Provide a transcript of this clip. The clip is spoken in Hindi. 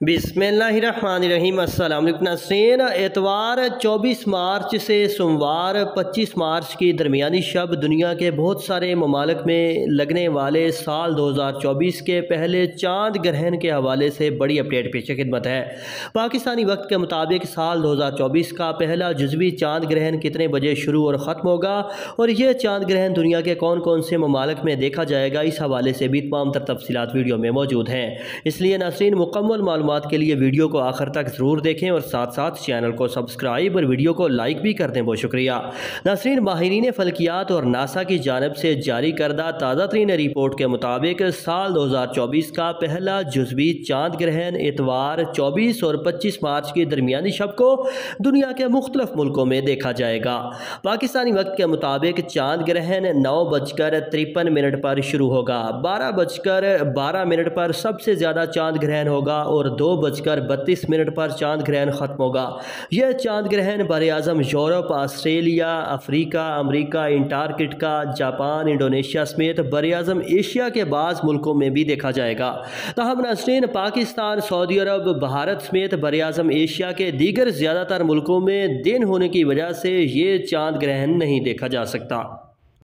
बिसमीम नसरीन एतवार 24 मार्च से सोमवार 25 मार्च की दरमियानी शब दुनिया के बहुत सारे ममालक में लगने वाले साल 2024 के पहले चाँद ग्रहण के हवाले से बड़ी अपडेट पेश खिदमत है। पाकिस्तानी वक्त के मुताबिक साल 2024 का पहला जज्वी चाँद ग्रहण कितने बजे शुरू और ख़त्म होगा? और यह चाँद ग्रहण दुनिया के कौन कौन से ममालक में देखा जाएगा? इस हवाले से भी तमाम तर तफसीत वीडियो में मौजूद हैं। इसलिए नासरीन मुकम्मल मालूम के लिए वीडियो को आखिर तक ज़रूर देखें और साथ साथ चैनल को सब्सक्राइब और वीडियो को लाइक भी कर दें। बहुत शुक्रिया। नासरीन माहरीन फल्कियात और नासा की जानब से जारी करदा ताज़ा तरीन रिपोर्ट के मुताबिक साल दो हज़ार चौबीस का पहला जुजवी चाँद ग्रहण इतवार चौबीस और पच्चीस मार्च के दरमियानी शब को दुनिया के मुख्तलिफ़ मुल्कों में देखा जाएगा। पाकिस्तानी वक्त के मुताबिक चाँद ग्रहण नौ बजकर तिरपन मिनट पर शुरू होगा। बारह बजकर बारह मिनट पर सबसे ज़्यादा चाँद ग्रहण होगा और दो बजकर बत्तीस मिनट पर चाँद ग्रहण ख़त्म होगा। यह चाँद ग्रहण बर अज़म Europe Australia Africa, America Antarctica Japan, Indonesia समेत बर अज़म एशिया के बाद मुल्कों में भी देखा जाएगा। तहम नसरीन पाकिस्तान, सऊदी अरब, भारत समेत बर अज़म एशिया के दीगर ज़्यादातर मुल्कों में दिन होने की वजह से ये चाँद ग्रहण नहीं देखा जा सकता।